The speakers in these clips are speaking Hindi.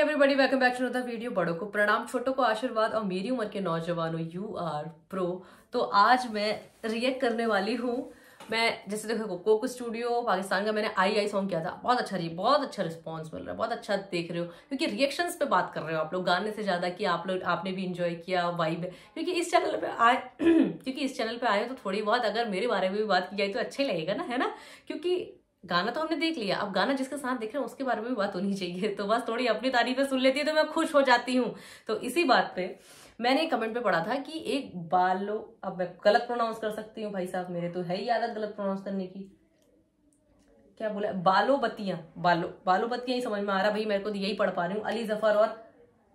Everybody welcome back to video बड़ों को प्रणाम, छोटों को आशीर्वाद और मेरी उम्र के नौजवानों यू आर प्रो तो आज मैं रिएक्ट करने वाली हूँ। मैं, जैसे देखो कोको स्टूडियो पाकिस्तान का मैंने आई आई सॉन्ग किया था। बहुत अच्छा रही बहुत अच्छा रिस्पांस मिल रहा है, बहुत अच्छा देख रहे हो। क्योंकि रिएक्शंस पे बात कर रहे हो आप लोग, गाने से ज़्यादा कि आप लोग, आपने भी इंजॉय किया वाइब है। क्योंकि इस चैनल पे आए, क्योंकि इस चैनल पे आए तो थोड़ी बहुत अगर मेरे बारे में भी बात की जाए तो अच्छा ही लगेगा ना, है ना? क्योंकि गाना तो हमने देख लिया। अब गाना जिसके साथ देख रहे हैं, उसके बारे में भी बात होनी चाहिए। तो बस थोड़ी अपनी तारीफें सुन लेती है तो मैं खुश हो जाती हूँ। तो इसी बात पे मैंने कमेंट पे पढ़ा था कि एक बालो, अब मैं गलत प्रोनाउंस कर सकती हूँ भाई साहब, मेरे तो है ही आदत गलत प्रोनाउंस करने की। क्या बोला बालो बत्तियाँ बालो बालो बत्तियाँ ही समझ में आ रहा भाई, मेरे को तो यही पढ़ पा रही हूँ। अली ज़फ़र और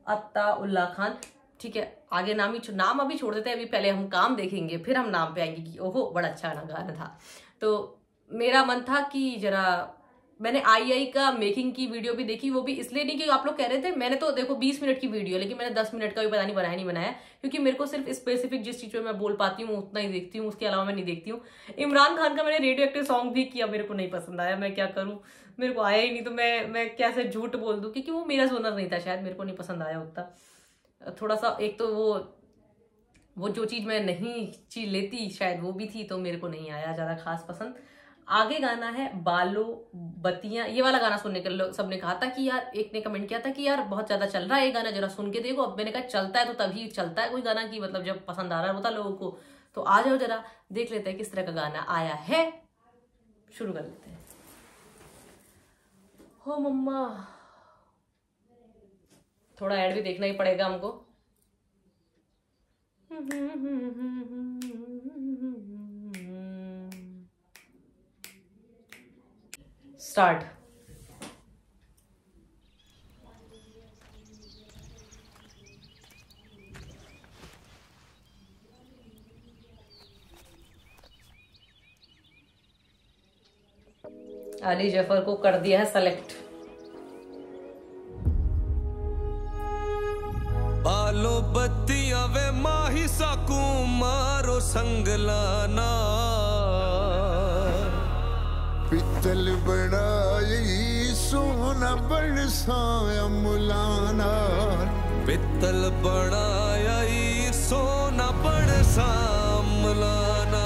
अत्ता उल्ला खान। ठीक है, आगे नाम ही नाम अभी छोड़ देते हैं। अभी पहले हम काम देखेंगे, फिर हम नाम पे आएँगे कि ओहो, बड़ा अच्छा गाना था। तो मेरा मन था कि जरा मैंने आई आई का मेकिंग की वीडियो भी देखी, वो भी इसलिए नहीं कि आप लोग कह रहे थे, मैंने तो देखो 20 मिनट की वीडियो लेकिन मैंने 10 मिनट का भी पता नहीं बनाया नहीं बनाया, क्योंकि मेरे को सिर्फ़ स्पेसिफिक जिस चीज़ में मैं बोल पाती हूँ, उतना ही देखती हूँ, उसके अलावा मैं नहीं देखती हूँ। इमरान खान का मैंने रेडियो एक्टिव सॉन्ग भी किया, मेरे को नहीं पसंद आया, मैं क्या करूँ? मेरे को आया ही नहीं तो मैं मैं कैसे झूठ बोल दूँ? क्योंकि वो मेरा जोनर नहीं था शायद, मेरे को नहीं पसंद आया उतना। थोड़ा सा एक तो वो वो जो चीज़ मैं नहीं, चीज़ लेती, शायद वो भी थी तो मेरे को नहीं आया ज़्यादा खास पसंद। आगे गाना है, बालो बत्तियाँ ये वाला गाना सुनने के लोग सबने कहा था कि यार, एक ने कमेंट किया था कि यार, बहुत ज़्यादा चल रहा है ये गाना, जरा सुन के देखो। अब मैंने कहा, चलता है तो तभी चलता है कोई गाना की मतलब जब पसंद आ रहा होता लोगों को। तो आ जाओ जरा, देख लेते हैं किस तरह का गाना आया है। शुरू कर लेते हैं। हो मम्मा। थोड़ा ऐड भी देखना ही पड़ेगा हमको। स्टार्ट। अली ज़फ़र को कर दिया है सेलेक्ट बालो बत्तियाँ वे माही साकू, मारो संगलाना। पित्तल बनाई सोना बरसाया मुलाना। पित्तल बनाया सोना बरसा मुलाना।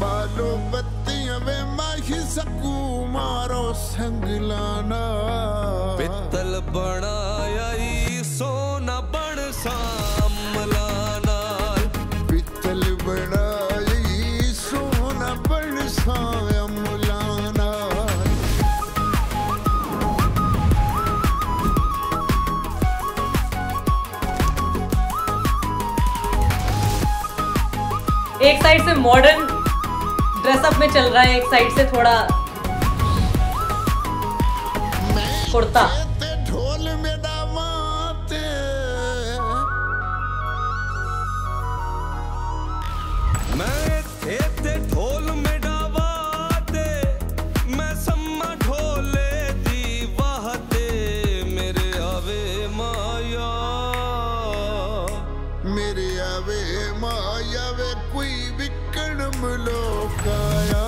बालो बत्तियाँ वे माही सकू मारो संगलाना पित्तल बनाया एक साइड से मॉडर्न ड्रेसअप में चल रहा है एक साइड से थोड़ा कुर्ता। मेरे आवे माया वे कोई विकण मलोकाया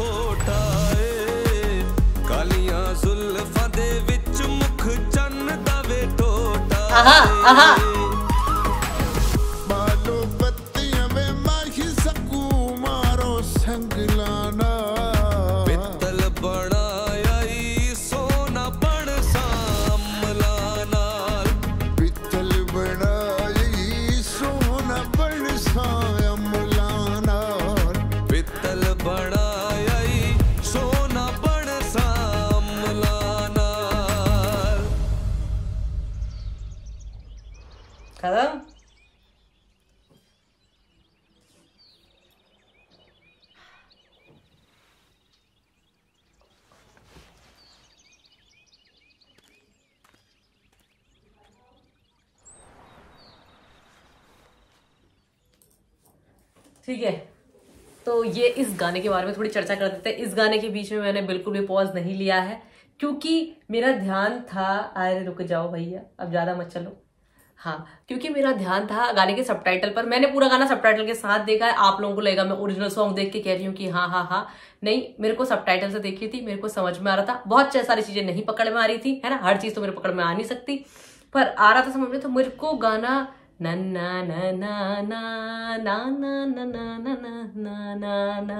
ਫੋਟਾਏ ਕਾਲੀਆਂ ਜ਼ੁਲਫਾਂ ਦੇ ਵਿੱਚ ਮੁਖ ਚੰਨ ਦਾ ਵੇ ਟੋਟਾ ਆਹਾ ਆਹਾ ठीक है? तो ये इस गाने के बारे में थोड़ी चर्चा कर देते हैं। इस गाने के बीच में मैंने बिल्कुल भी पॉज नहीं लिया है, क्योंकि मेरा ध्यान था। अरे रुक जाओ भैया, अब ज़्यादा मत चलो। हाँ क्योंकि मेरा ध्यान था गाने के सबटाइटल पर। मैंने पूरा गाना सबटाइटल के साथ देखा है। आप लोगों को लगेगा, मैं ओरिजिनल सॉन्ग देख के कह रही हूँ कि हाँ हाँ हाँ। नहीं, मेरे को सबटाइटल से देखी थी, मेरे को समझ में आ रहा था। बहुत सारी चीज़ें नहीं पकड़ में आ रही थी, है ना? हर चीज़ तो मेरे पकड़ में आ नहीं सकती। पर आ रहा था समझ में तो मेरे को गाना ना ना ना ना ना ना ना ना ना ना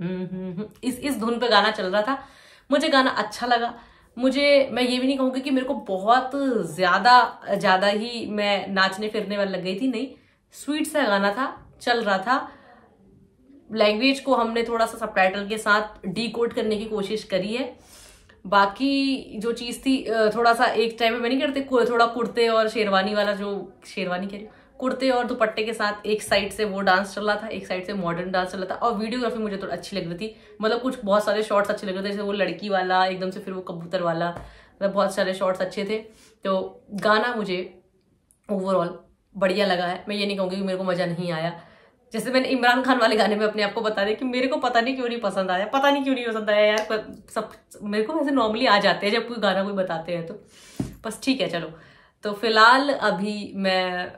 हम्म, हम्म, हम्म। इस इस धुन पे गाना चल रहा था मुझे गाना अच्छा लगा मुझे मैं ये भी नहीं कहूँगी कि मेरे को बहुत ज़्यादा ज़्यादा ही मैं नाचने फिरने वाली लग गई थी नहीं स्वीट सा गाना था चल रहा था लैंग्वेज को हमने थोड़ा सा सबटाइटल के साथ डी कोड करने की कोशिश करी है बाकी जो चीज़ थी थोड़ा सा एक टाइम में नहीं करते थोड़ा कुर्ते और शेरवानी वाला जो, शेरवानी कह रही कुर्ते और दुपट्टे के साथ एक साइड से वो डांस चल रहा था, एक साइड से मॉडर्न डांस चल रहा था। और वीडियोग्राफी मुझे थोड़ी अच्छी लग रही थी। मतलब कुछ बहुत सारे शॉट्स अच्छे लग रहे थे, जैसे वो लड़की वाला, एकदम से फिर वो कबूतर वाला मतलब बहुत सारे शॉट्स अच्छे थे। तो गाना मुझे ओवरऑल बढ़िया लगा है। मैं ये नहीं कहूँगी कि मेरे को मज़ा नहीं आया। जैसे मैंने इमरान खान वाले गाने में अपने आप को बता दिया कि मेरे को पता नहीं क्यों नहीं पसंद आया, पता नहीं क्यों नहीं पसंद आया यार सब, मेरे को वैसे नॉर्मली आ जाते हैं जब कोई गाना कोई बताते हैं तो। बस ठीक है, चलो। तो फ़िलहाल अभी मैं,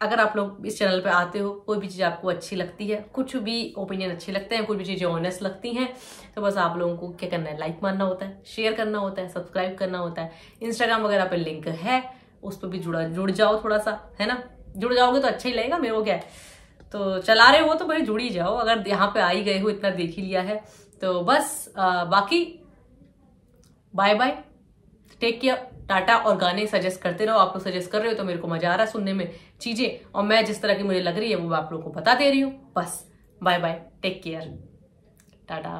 अगर आप लोग इस चैनल पे आते हो, कोई भी चीज़ आपको अच्छी लगती है, कुछ भी ओपिनियन अच्छे लगते हैं, कुछ भी चीज़ें ऑनेस्ट लगती हैं तो बस आप लोगों को क्या करना है लाइक मारना होता है शेयर करना होता है सब्सक्राइब करना होता है। इंस्टाग्राम वगैरह पे लिंक है, उस पर भी जुड़ा, जुड़ जाओ थोड़ा सा, है ना? जुड़ जाओगे तो अच्छा ही लगेगा, मेरे को क्या है? तो चला रहे हो तो भाई जुड़ ही जाओ अगर यहाँ पे आई गए हो इतना देख ही लिया है। तो बस आ, बाकी bye bye take care tata और गाने सजेस्ट करते रहो। आप लोग सजेस्ट कर रहे हो तो मेरे को मज़ा आ रहा है सुनने में चीज़ें। और मैं जिस तरह की मुझे लग रही है वो मैं आप लोग को बता दे रही हूँ। बस bye bye take care tata